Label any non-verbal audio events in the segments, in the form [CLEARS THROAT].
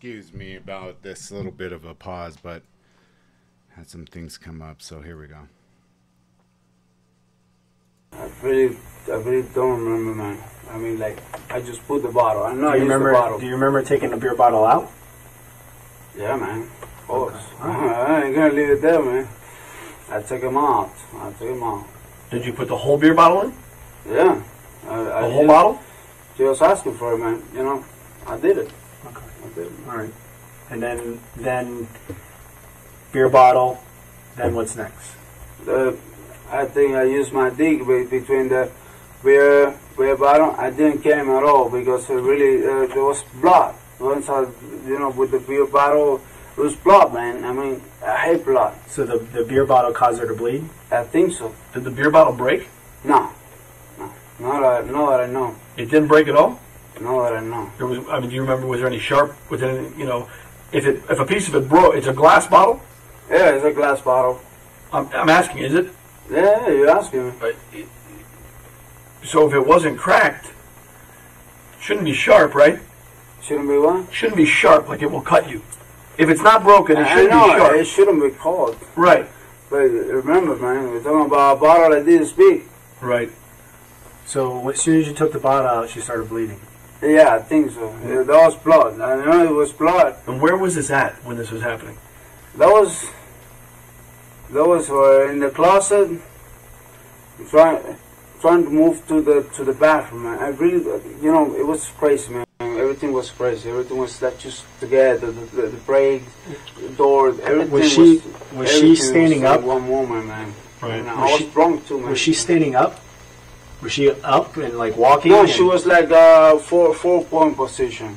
excuse me about this little bit of a pause, but had some things come up, so here we go. I really, I really don't remember, man. I mean, like, I just put the bottle. I know Do I you used remember? the bottle. Do you remember taking the beer bottle out? Yeah, man. Of course. [LAUGHS] I ain't gonna leave it there, man. I took them out. I took them out. Did you put the whole beer bottle in? Yeah. I, I The whole just- bottle? She was asking for it, man. You know, I did it. Okay. I did it. All right. And then then beer bottle. Then what's next? The, I think I used my be- between the beer beer bottle. I didn't came at all because it really uh, there was blood. Once I, you know, with the beer bottle, it was blood, man. I mean, I hate blood. So the the beer bottle caused her to bleed. I think so. Did the beer bottle break? No, no, not that I know. It didn't break at all? Not that I know. There was, I mean, do you remember, was there any sharp, was there any, you know, if it if a piece of it broke, it's a glass bottle? Yeah, it's a glass bottle. I'm, I'm asking, is it? Yeah, you're asking me. But it- So if it wasn't cracked, shouldn't be sharp, right? Shouldn't be what? Shouldn't be sharp, like it will cut you. If it's not broken, it shouldn't know be sharp. it shouldn't be cold. Right, But remember, man, we're talking about a bottle that didn't speak. right. So as soon as you took the bottle out, she started bleeding. Yeah, I think so. Yeah, that was blood. I know it was blood. And where was this at when this was happening? That was that was uh, in the closet, trying trying to move to the to the bathroom. Man. I really, you know, it was crazy, man. Everything was crazy. Everything was like just together. The, the, the brake, the door, everything Was she- was. was she standing was up? in One woman, man. Right. And I Was was she- drunk too, man. Was she standing up? Was she up and like walking? No, she was like uh, four four point position.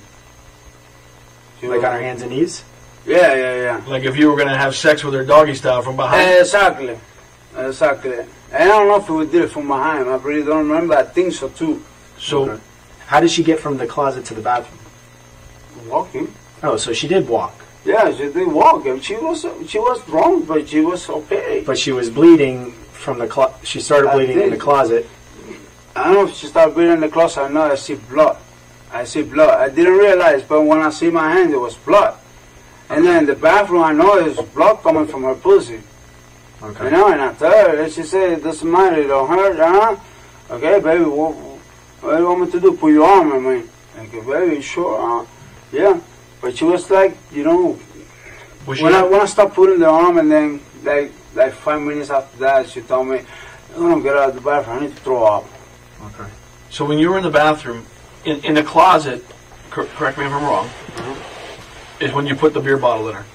She like was- on her hands and knees. Yeah, yeah, yeah. Like if you were going to have sex with her doggy style from behind? Exactly. Exactly. And I don't know if we did it from behind. I really don't remember. I think so too. So, Okay. How did she get from the closet to the bathroom? Walking. Oh, so she did walk, Yeah, she did walk. And She was she was drunk, but she was okay. but she was bleeding from the clo- she started bleeding in the closet. I don't know if she started in the closet. I know I see blood. I see blood. I didn't realize, but when I see my hand, it was blood. And then in the bathroom, I know there's blood coming from her pussy. Okay. You know, and I tell her, and she said, it doesn't matter, it don't hurt, huh? Okay, baby, what, what do you want me to do? Put your arm on me. Okay, baby, sure, huh? Yeah. But she was like, you know, when I, when I stopped putting the arm and then, like, like five minutes after that, she told me, oh, I'm gonna get out of the bathroom, I need to throw up. Okay. so when you were in the bathroom, in, in the closet, cor- correct me if I'm wrong, mm-hmm. is when you put the beer bottle in her.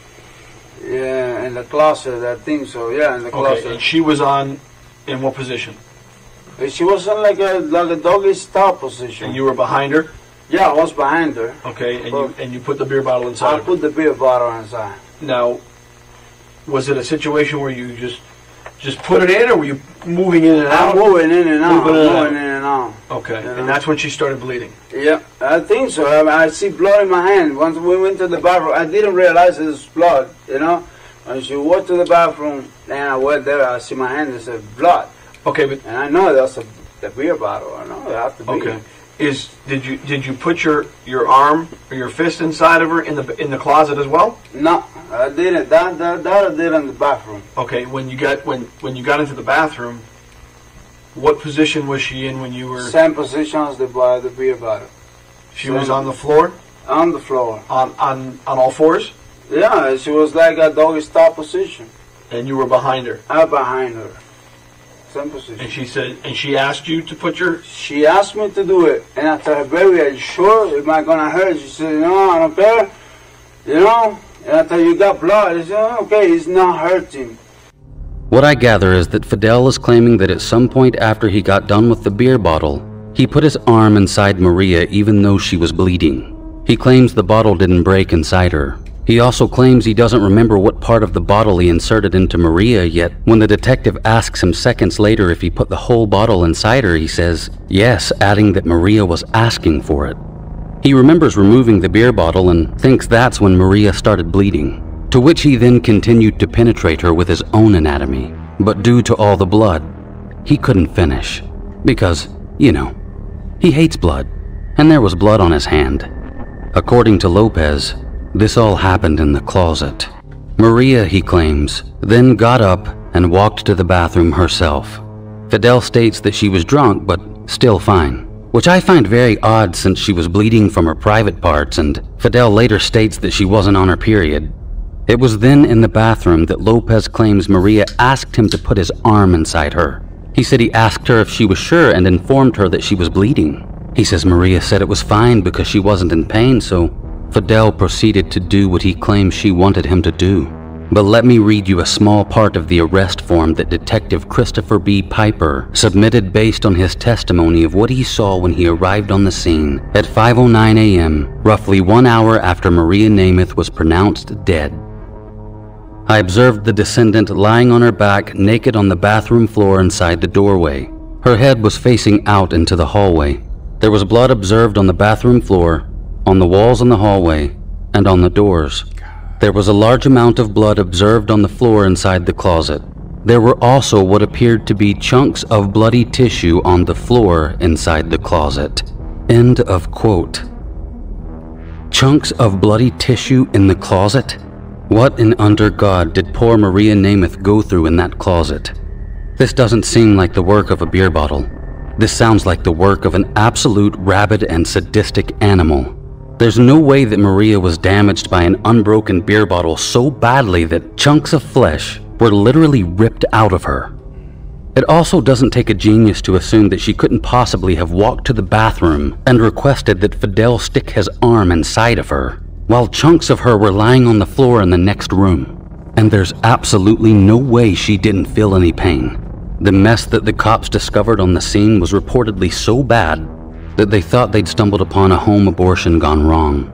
Yeah, in the closet, I think so, yeah, in the Okay, closet. and she was on, in what position? And She was in like a, like a doggy style position. And you were behind her? yeah, I was behind her. Okay, and you and you put the beer bottle inside. I put the beer bottle inside. Now, was it a situation where you just just put it in, or were you moving in and I'm out? moving in and out. Moving in and moving in and. Okay, Yeah. and that's when she started bleeding. Yeah, I think so. I, mean, I see blood in my hand. Once we went to the bathroom, I didn't realize it was blood. You know, when she walked to the bathroom, and I went there, I see my hand. It said blood, Okay, but and I know that's a the beer bottle. I know it have to be. okay, is did you did you put your your arm or your fist inside of her in the in the closet as well? No, I didn't. That that that I did in the bathroom. Okay, when you got when when you got into the bathroom, what position was she in when you were? Same position as the bar, the beer bottle, She was on the floor, on the floor. on on on all fours, Yeah, she was like a doggy style position. and you were behind her. I behind her. Same position. And she said, and she asked you to put your She asked me to do it, and I told her, "Baby, are you sure? Am I gonna hurt?" She said, "No, I don't care." You know. And I told her, "You got blood." She said, "Oh, "Okay, it's not hurting." What I gather is that Fidel is claiming that at some point after he got done with the beer bottle, he put his arm inside Maria even though she was bleeding. He claims the bottle didn't break inside her. He also claims he doesn't remember what part of the bottle he inserted into Maria, yet when the detective asks him seconds later if he put the whole bottle inside her, he says yes, adding that Maria was asking for it. He remembers removing the beer bottle and thinks that's when Maria started bleeding, to which he then continued to penetrate her with his own anatomy. But due to all the blood, he couldn't finish. Because, you know, he hates blood, and there was blood on his hand. According to Lopez, This all happened in the closet. Maria, he claims, then got up and walked to the bathroom herself. Fidel states that she was drunk but still fine, which I find very odd since she was bleeding from her private parts and Fidel later states that she wasn't on her period. It was then in the bathroom that Lopez claims Maria asked him to put his arm inside her. He said he asked her if she was sure and informed her that she was bleeding. He says Maria said it was fine because she wasn't in pain, so Fidel proceeded to do what he claims she wanted him to do. But let me read you a small part of the arrest form that Detective Christopher B. Piper submitted based on his testimony of what he saw when he arrived on the scene at 5:09 a.m., roughly 1 hour after Maria Nemeth was pronounced dead. I observed the descendant lying on her back naked on the bathroom floor inside the doorway. Her head was facing out into the hallway. There was blood observed on the bathroom floor, on the walls in the hallway, and on the doors. There was a large amount of blood observed on the floor inside the closet. There were also what appeared to be chunks of bloody tissue on the floor inside the closet. End of quote. Chunks of bloody tissue in the closet? What in under God did poor Maria Nemeth go through in that closet? This doesn't seem like the work of a beer bottle. This sounds like the work of an absolute rabid and sadistic animal. There's no way that Maria was damaged by an unbroken beer bottle so badly that chunks of flesh were literally ripped out of her. It also doesn't take a genius to assume that she couldn't possibly have walked to the bathroom and requested that Fidel stick his arm inside of her, while chunks of her were lying on the floor in the next room. And there's absolutely no way she didn't feel any pain. The mess that the cops discovered on the scene was reportedly so bad that they thought they'd stumbled upon a home abortion gone wrong.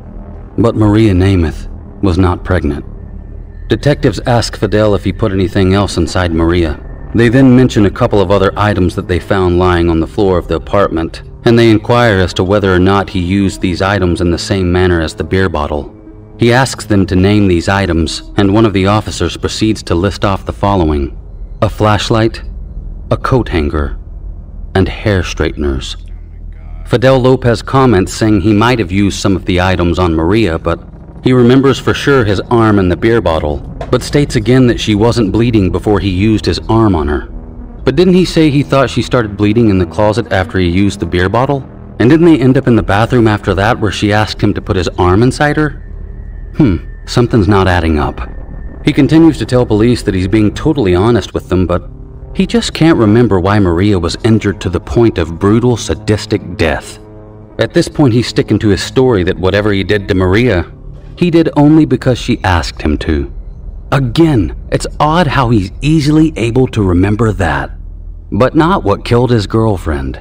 But Maria Nemeth was not pregnant. Detectives ask Fidel if he put anything else inside Maria. They then mention a couple of other items that they found lying on the floor of the apartment, and they inquire as to whether or not he used these items in the same manner as the beer bottle. He asks them to name these items, and one of the officers proceeds to list off the following a flashlight, a coat hanger, and hair straighteners. Fidel Lopez comments saying he might have used some of the items on Maria, but he remembers for sure his arm and the beer bottle, but states again that she wasn't bleeding before he used his arm on her. But didn't he say he thought she started bleeding in the closet after he used the beer bottle? And didn't they end up in the bathroom after that where she asked him to put his arm inside her? Hmm, something's not adding up. He continues to tell police that he's being totally honest with them, but he just can't remember why Maria was injured to the point of brutal, sadistic death. At this point, he's sticking to his story that whatever he did to Maria, he did only because she asked him to. Again, it's odd how he's easily able to remember that, but not what killed his girlfriend.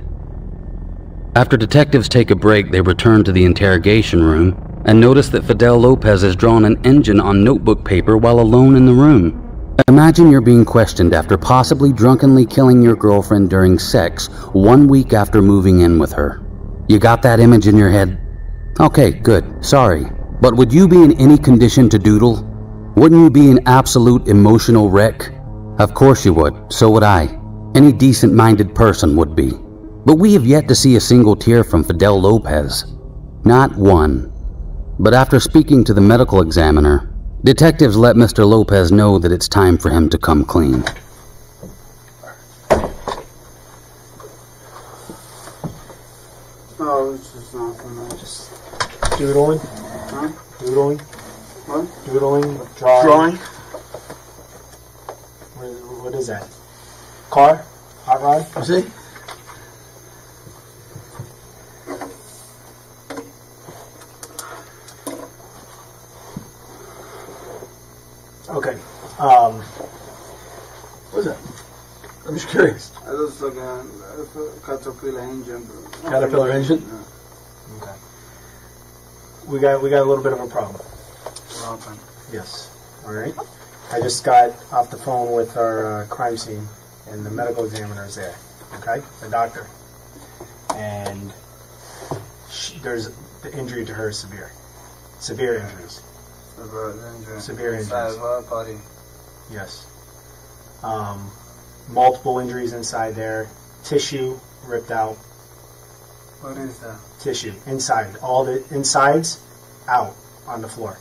After detectives take a break, they return to the interrogation room and notice that Fidel Lopez has drawn an engine on notebook paper while alone in the room. Imagine you're being questioned after possibly drunkenly killing your girlfriend during sex one week after moving in with her. You got that image in your head? Okay, good. Sorry. But would you be in any condition to doodle? Wouldn't you be an absolute emotional wreck? Of course you would. So would I. Any decent minded person would be. But we have yet to see a single tear from Fidel Lopez. Not one. But after speaking to the medical examiner, Detectives let Mr. Lopez know that it's time for him to come clean. Oh, no, it's just nothing. I just Doodling? Huh? Doodling? What? Doodling? Drawing? drawing. What, what is that? Car? Hot rod? You see? Okay. Um, what is that? I'm just curious. It looks like a, a caterpillar engine. Caterpillar engine? Yeah. Okay. We got we got a little bit of a problem. Yes. All right. I just got off the phone with our uh, crime scene, and the medical examiner is there. Okay, the doctor, and she, there's the injury to her is severe, severe injuries. Severe injury. Severe Inside injuries. what body? Yes. Um, multiple injuries inside there, tissue ripped out, What is that? tissue inside, all the insides out on the floor.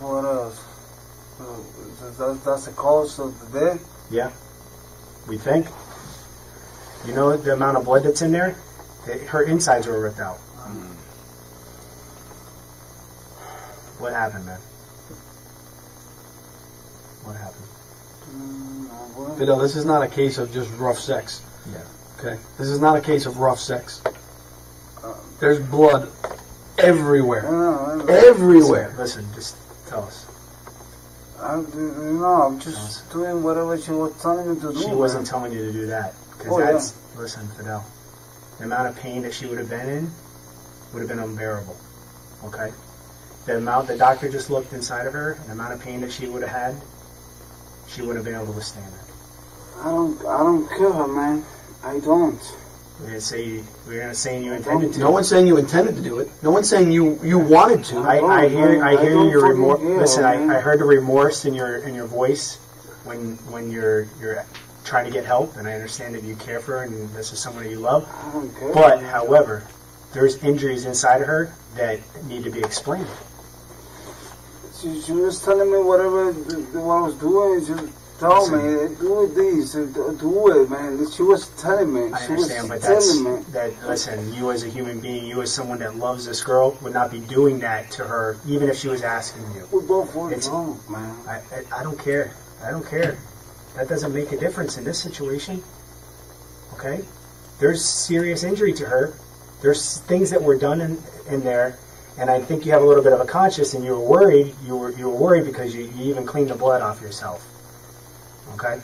What else? Uh, that, that's the cause of the death. Yeah. We think. You know the amount of blood that's in there? The- Her insides were ripped out. What happened, man? What happened? Mm, uh. Fidel, this is not a case of just rough sex. Yeah. Okay? This is not a case of rough sex. There's blood everywhere. Uh, Everywhere. Listen, just tell us. I, know, I'm just doing whatever she was telling me to do. She wasn't telling you to do that. Because Oh, yeah. listen, Fidel, the amount of pain that she would have been in would have been unbearable. Okay? The amount the doctor just looked inside of her, and the amount of pain that she would have had, she would have been able to withstand it. I don't, I don't kill her, man. I don't. We're gonna say we're gonna say you intended to. No one's saying you intended to do it. No one's saying you, you wanted to. I, I hear I I hear don't your remorse. Listen. I, I heard the remorse in your in your voice when when you're you're trying to get help, and I understand that you care for her and this is someone that you love. I. But however, there's injuries inside of her that need to be explained. She, she was telling me whatever th- th- what I was doing. She tell me do this, do it, man. She was telling me. I she was understand, but that's me. that. Listen, you as a human being, you as someone that loves this girl, would not be doing that to her, even if she was asking you. We both were It's- wrong, man. I, I, I don't care. I don't care. That doesn't make a difference in this situation. Okay? There's serious injury to her. There's things that were done in, in there, and I think you have a little bit of a conscience, and you were worried. You were you were worried because you, you even cleaned the blood off yourself. Okay?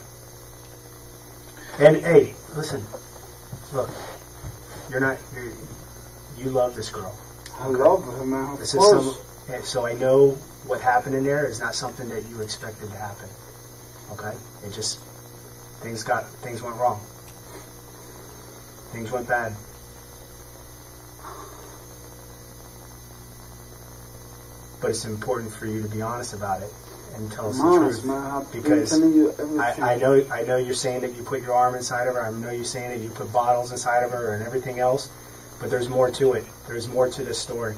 And hey, listen. Look, you're not. You're, you love this girl. I love her, man. Of This is course. some, and so I know what happened in there is not something that you expected to happen. Okay, it just things got things went wrong. Things went bad. But it's important for you to be honest about it and tell us the honest, truth. man. Because. I, I know I know you're saying that you put your arm inside of her. I know you're saying that you put bottles inside of her and everything else, but there's more to it. There's more to this story.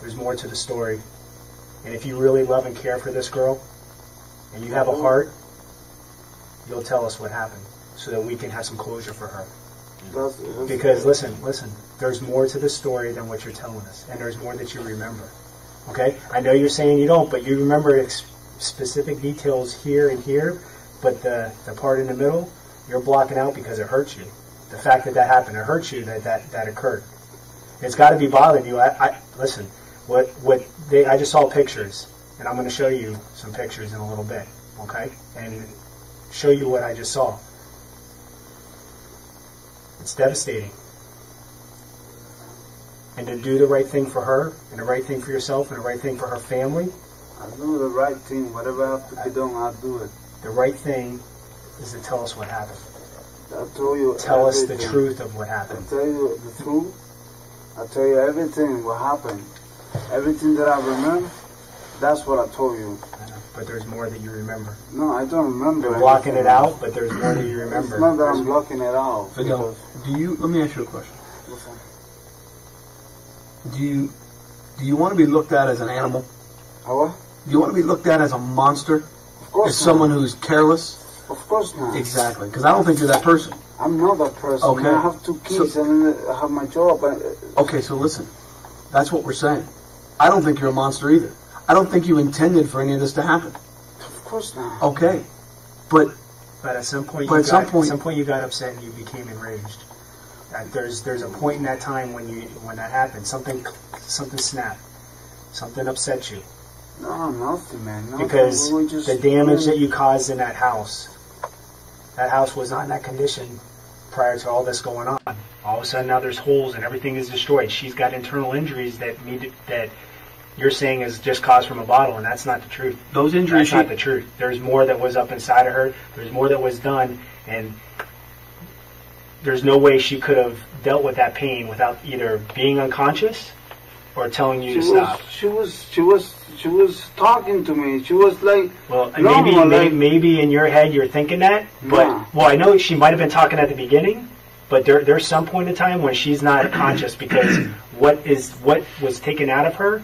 There's more to the story. And if you really love and care for this girl, and you have a heart, you'll tell us what happened so that we can have some closure for her. That's, that's, Because listen, listen, there's more to the story than what you're telling us, and there's more that you remember. Okay? I know you're saying you don't, but you remember specific details here and here, but the, the part in the middle, you're blocking out because it hurts you. The fact that that happened, it hurts you that that, that occurred. It's got to be bothering you. I, I listen. What what they? I just saw pictures, and I'm going to show you some pictures in a little bit. Okay? And show you what I just saw. It's devastating. And to do the right thing for her, and the right thing for yourself, and the right thing for her family, I'll do the right thing. Whatever I have to be done, I'll do it. the right thing is to tell us what happened. I'll tell you Tell us the truth of what I'll happened. tell you the truth. I'll tell you everything what happened. Everything that I remember, that's what I told you. I know, But there's more that you remember. No, I don't remember. You're blocking it out, but there's more that you remember. It's not that I'm blocking it out. Fidel, do you? Let me ask you a question. Listen, Do you do you want to be looked at as an animal? how? Do you want to be looked at as a monster? Of course As someone not. who's careless? Of course not. Exactly. Because I don't think you're that person. I'm not that person. Okay. I have two kids and I have my job. Uh, okay, so listen. That's what we're saying. I don't think you're a monster either. I don't think you intended for any of this to happen. of course not. Okay. But But at some point, But you at some got, point- some point you got upset and you became enraged. Uh, there's there's a point in that time when you when that happened. Something something snapped. Something upset you No, nothing, man. Nothing. because We just the damage that you caused in that house. That house was not in that condition prior to all this going on. All of a sudden now there's holes and everything is destroyed. She's got internal injuries that need that you're saying is just caused from a bottle, and that's not the truth. those injuries, That's not the truth. There's more that was up inside of her. There's more that was done, and there's no way she could have dealt with that pain without either being unconscious or telling you She to was, stop. she was, she was, she was talking to me. She was like, Well, maybe, like- maybe maybe in your head you're thinking that, but well, I know she might have been talking at the beginning, but there there's some point in time when she's not [CLEARS THROAT] conscious because what is what was taken out of her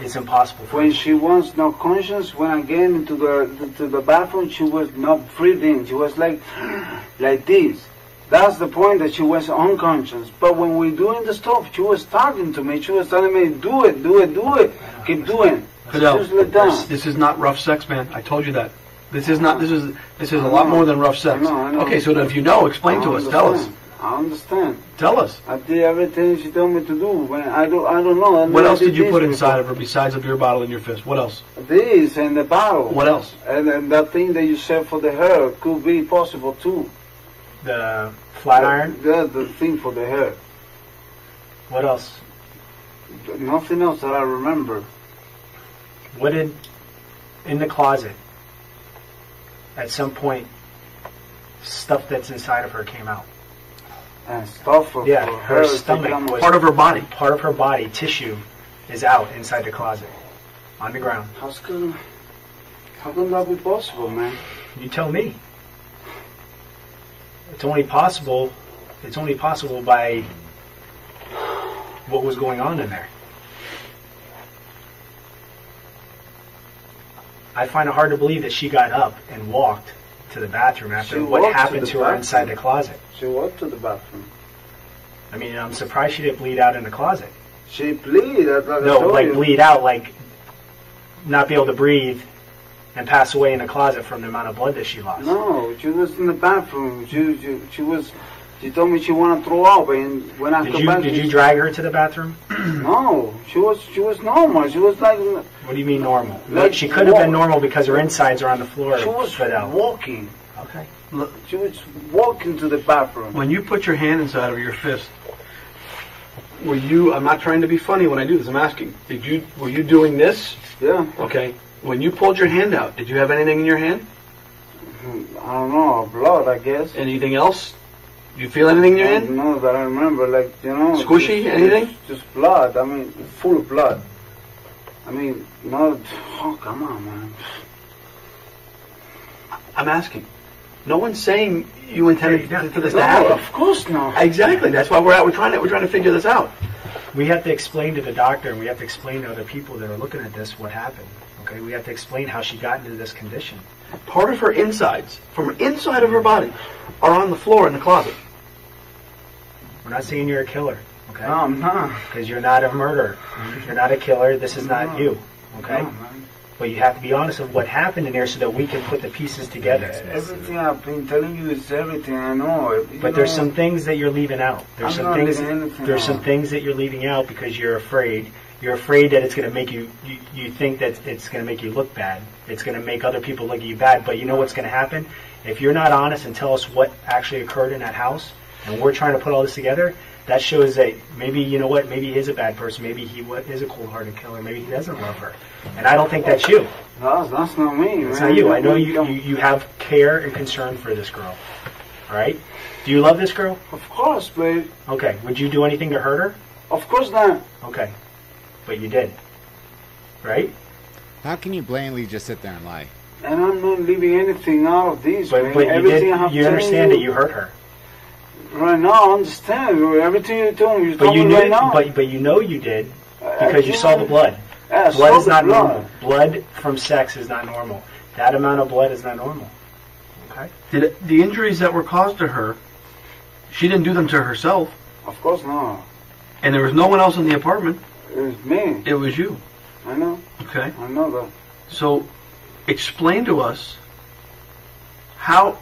It's impossible for When you. she was not conscious, when I get into the to the bathroom, she was not breathing. She was like [GASPS] like this. That's the point that she was unconscious. But when we're doing the stuff, she was talking to me. She was telling me, "Do it, do it, do it, keep doing." Fidel, Just let down. this is not rough sex, man. I told you that. This is not. This is. This is a lot more than rough sex. I know, I know. Okay, so if you know, explain to us. Tell us. I understand. Tell us. I did everything she told me to do. When I don't, I don't know. I What else did you this put inside of her besides a beer bottle in your fist? What else? This and the bottle. What else? And, and that thing that you said for the hair could be possible too. The flat iron. The, the thing for the hair. What else? Nothing else that I remember. What did in the closet? At some point, stuff that's inside of her came out. And stuff for, Yeah, for her stomach was- Part of her body. Part of her body, tissue, is out inside the closet, on the ground. How's can, how can that be possible, man? You tell me. It's only possible. It's only possible by what was going on in there. I find it hard to believe that she got up and walked to the bathroom after She what walked to happened to, her bathroom. inside the closet. She walked to the bathroom. I mean, I'm surprised she didn't bleed out in the closet. She bleed. Like No, like bleed out, like not be able to breathe and pass away in the closet from the amount of blood that she lost. No, she was in the bathroom. She, she, she was. She told me she wanted to throw up, and when I Did you back, did you drag her to the bathroom? [CLEARS THROAT] No, she was she was normal. She was like What do you mean normal? Like she could have been normal because her insides are on the floor. she was Fidel. walking. Okay. She was walking to the bathroom. When you put your hand inside of your fist, were you? I'm not trying to be funny when I do this. I'm asking. Did you? Were you doing this? Yeah, Okay. When you pulled your hand out, did you have anything in your hand? I don't know, blood, I guess. Anything else? Do you feel anything in your I hand? don't that I remember, like you know, Squishy, just, anything? Just blood. I mean, full of blood. I mean, no. Oh, come on, man. I'm asking. No one's saying you intended Yeah. for this to happen. of course not. Exactly. That's why we're out. We're trying to we're trying to figure this out. We have to explain to the doctor and we have to explain to other people that are looking at this what happened. Okay, we have to explain how she got into this condition. Part of her insides, from inside of her body, are on the floor in the closet. We're not saying you're a killer, okay? No, I'm not. Because you're not a murderer. You're not a killer. This is not you, okay? No, man. But you have to be honest of what happened in there so that we can put the pieces together. Everything I've been telling you is everything I know. You But there's know, some things that you're leaving out. There's I'm some not things. leaving anything There's some things that you're leaving out because you're afraid. You're afraid that it's going to make you, you. You think that it's going to make you look bad. It's going to make other people look at you bad. But you know what's going to happen? If you're not honest and tell us what actually occurred in that house, and we're trying to put all this together, that shows that maybe you know what? Maybe he is a bad person. Maybe he is a cold-hearted killer. Maybe he doesn't love her. And I don't think that's you. That's, that's not me, It's not you. I know you, you. You have care and concern for this girl. All right. Do you love this girl? Of course, babe. Okay. Would you do anything to hurt her? Of course not. Okay. But you did. Right? How can you blatantly just sit there and lie? And I'm not leaving anything out of this, But, but you everything I did. have You telling understand that you hurt her. Right now, I understand. Everything you told me, you But told you me knew. right now. But but you know you did because you saw the blood. Yeah, Blood is not blood. normal. Blood from sex is not normal. That amount of blood is not normal. Okay. Did it, the injuries that were caused to her, she didn't do them to herself, Of course not. and there was no one else in the apartment. It was me. It was you. I know. Okay. I know that. So, explain to us how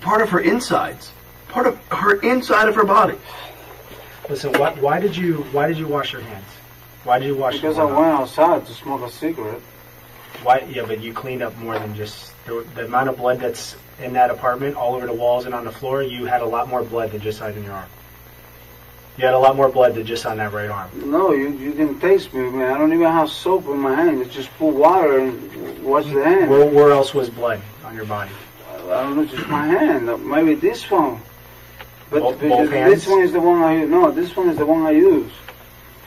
part of her insides, part of her inside of her body. Listen. Why, why did you Why did you wash your hands? Why did you wash Because I your hands? went outside to smoke a cigarette. Why? Yeah, but you cleaned up more than just the, the amount of blood that's in that apartment, all over the walls and on the floor. You had a lot more blood than just on your arm. You had a lot more blood than just on that right arm. No, you, you didn't taste me, man. I don't even have soap in my hand. It's just put water and wash the hand. Where, where else was blood on your body? I don't know, just my hand. Maybe this one. But Both- both this one is the one I use. No, this one is the one I use.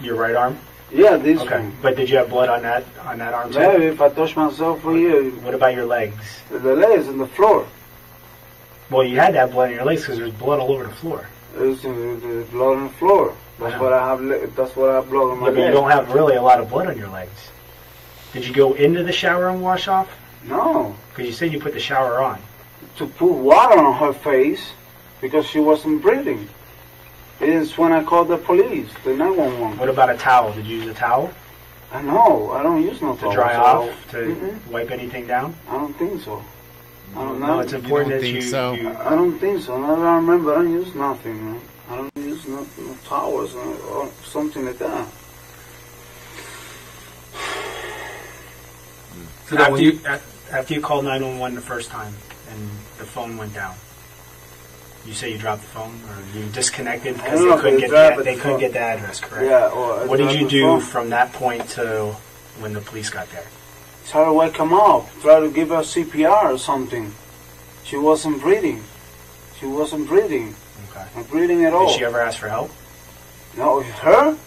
Your right arm. Yeah, this Okay, one. but did you have blood on that on that arm too? Maybe if I touch myself oh, for you. What about your legs? the legs and the floor. Well, you had that blood in your legs because there's blood all over the floor. It's the blood on the floor. That's what I have. That's what I have blood on my Yeah, but you don't have really a lot of blood on your legs. Did you go into the shower and wash off? No, Because you said you put the shower on. to put water on her face because she wasn't breathing. It's when I called the police, the 911. What about a towel? Did you use a towel I know. I don't use no to towel, To dry so off, to Mhm. wipe anything down? I don't think so. I don't know. No, it's important don't that think you, so? you I don't think so. Now that I remember, I don't use nothing, man. I don't use no, no towels or, or something like that. So after you, you, after you called 911 the first time and the phone went down, you say you dropped the phone or you disconnected because they know couldn't get dropped the, they couldn't get the address correct. Yeah. Or What did you do phone. from that point to when the police got there? Try to wake him up. Try to give her CPR or something. She wasn't breathing. She wasn't breathing. Okay. Not breathing at all. Did she ever ask for help? No, her?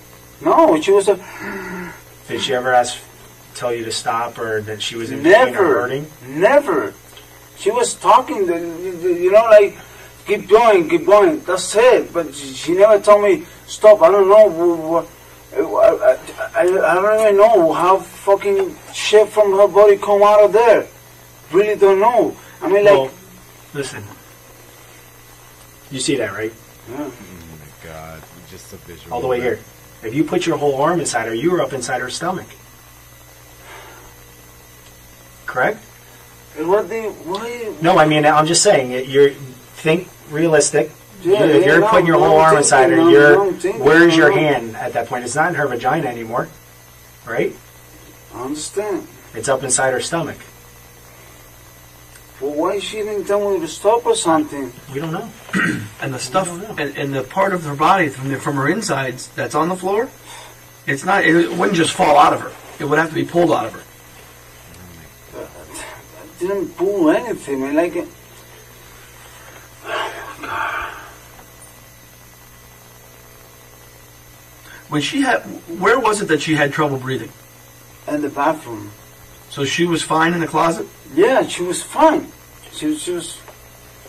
No, she was a Did she ever ask, tell you to stop or that she was in pain or never, hurting? never. She was talking, you know, like keep going, keep going. That's it. But she she never told me stop. I don't know. Uh, uh, wh- wh- I, I, I don't even know how fucking shit from her body come out of there. Really don't know. I mean, like, well, listen. You see that, right? yeah. Oh my God, just a visual. All the way of here. If you put your whole arm inside her, you were up inside her stomach. Correct? what the why? No, I mean I'm just saying. You're think realistic. Yeah, if you're no, putting your whole I'm arm inside her, you're no, I'm thinking, where's your hand at that point? It's not in her vagina anymore, right? I understand. It's up inside her stomach. Well, why she didn't tell me to stop or something? We don't know. [CLEARS THROAT] and the stuff and, and the part of her body from the, from her insides that's on the floor, it's not. It wouldn't just fall out of her. It would have to be pulled out of her. I didn't pull anything, man. Like, When she had, where was it that she had trouble breathing? in the bathroom. So she was fine in the closet. Yeah, she was fine. She was, she was,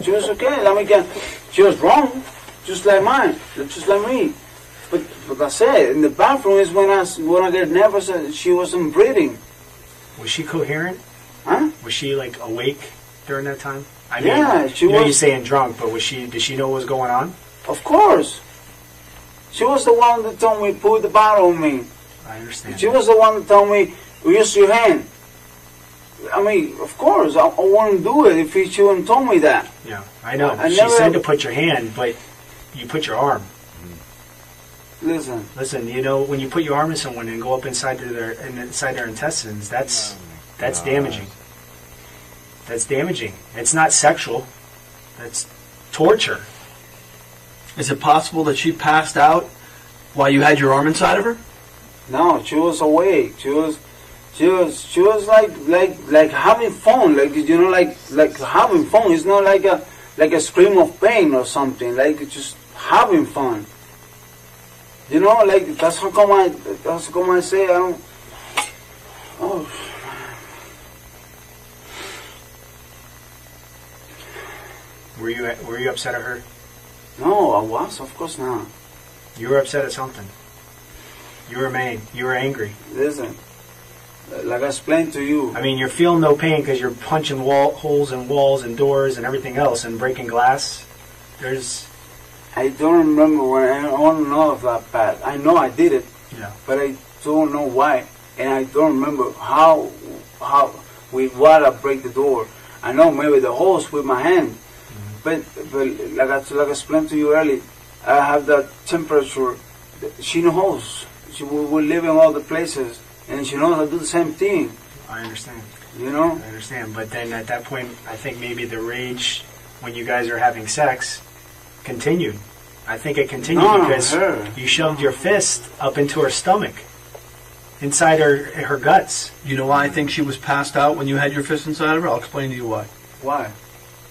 she was okay. Let me get. she was wrong, just like mine, just like me. But, but I said, in the bathroom is when I, s- when I get nervous. and She wasn't breathing. Was she coherent? Huh? Was she like awake during that time? I mean, Yeah, she you know, was- you're saying drunk, but was she? Did she know what was going on? Of course. She was the one that told me put the bottle on me. I understand. She was the one that told me use your hand. I mean, of course, I, I wouldn't do it if she wouldn't told me that. Yeah, I know. I she never- said to put your hand, but you put your arm. Listen, Listen, you know when you put your arm in someone and go up inside their and inside their intestines, that's oh that's damaging. That's damaging. It's not sexual. That's torture. Is it possible that she passed out while you had your arm inside of her? no, she was awake. She was, she was, she was like, like, like having fun. Like you know, like, like having fun. It's not like a, like a scream of pain or something. Like just having fun. You know, like that's how come I, that's how come I say I don't. Oh, Were you were you upset at her? No, I was, of course not. You were upset at something. You were mad. You were angry. Listen, like I explained to you. I mean, you're feeling no pain because you're punching wall holes in walls and doors and everything else and breaking glass. There's I don't remember when I don't know of that bad. I know I did it, Yeah. but I don't know why, and I don't remember how, how, with what I break the door. I know maybe the holes with my hand, but but like I like I explained to you earlier, I have that temperature. She knows. She we we live in all the places, and she knows I do the same thing. I understand. You know. I understand. But then at that point, I think maybe the rage when you guys are having sex continued. I think it continued No, no, because her. you shoved your fist up into her stomach, inside her her guts. You know why I think she was passed out when you had your fist inside of her? I'll explain to you why. Why?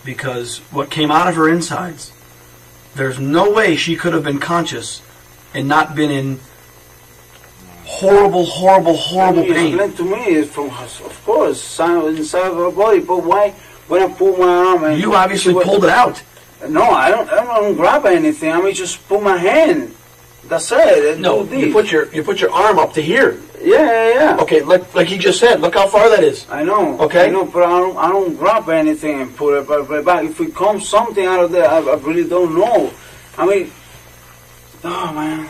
Because what came out of her insides, there's no way she could have been conscious and not been in horrible, horrible, horrible You pain. explained to me is from her, of course, sign inside of her body. But why? When I pull my arm and You obviously she was- pulled it out. No, I don't. I don't grab anything. I mean, just put my hand. That's it. No, you put your you put your arm up to here. Yeah, yeah, yeah. Okay, like like he just said. Look how far that is. I know. Okay. I know, but I don't. I don't grab anything and put it back. But back. If it comes something out of there, I, I really don't know. I mean, oh man.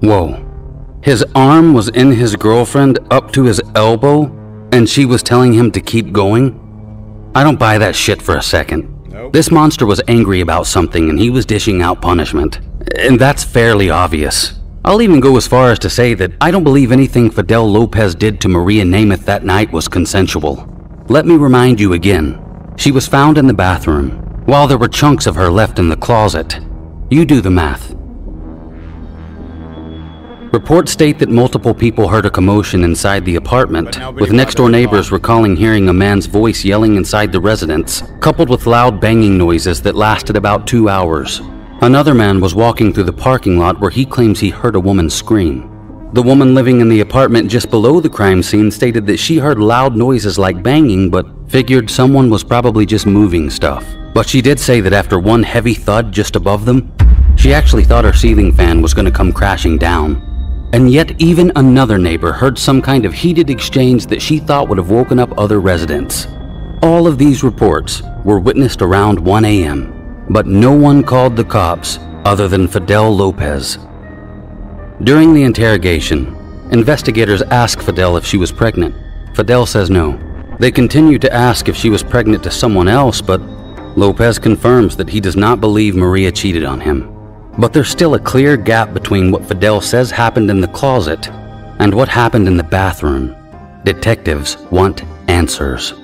Whoa. His arm was in his girlfriend up to his elbow, and she was telling him to keep going? I don't buy that shit for a second. Nope. This monster was angry about something and he was dishing out punishment. And that's fairly obvious. I'll even go as far as to say that I don't believe anything Fidel Lopez did to Maria Nemeth that night was consensual. Let me remind you again. She was found in the bathroom, while there were chunks of her left in the closet. You do the math. Reports state that multiple people heard a commotion inside the apartment, with next door neighbors recalling hearing a man's voice yelling inside the residence, coupled with loud banging noises that lasted about two hours. Another man was walking through the parking lot where he claims he heard a woman scream. The woman living in the apartment just below the crime scene stated that she heard loud noises like banging, but figured someone was probably just moving stuff. But she did say that after one heavy thud just above them, she actually thought her ceiling fan was going to come crashing down. And yet, even another neighbor heard some kind of heated exchange that she thought would have woken up other residents. All of these reports were witnessed around 1 a.m., but no one called the cops other than Fidel Lopez. During the interrogation, investigators ask Fidel if she was pregnant. Fidel says no. They continue to ask if she was pregnant to someone else, but Lopez confirms that he does not believe Maria cheated on him. But there's still a clear gap between what Fidel says happened in the closet and what happened in the bathroom. Detectives want answers.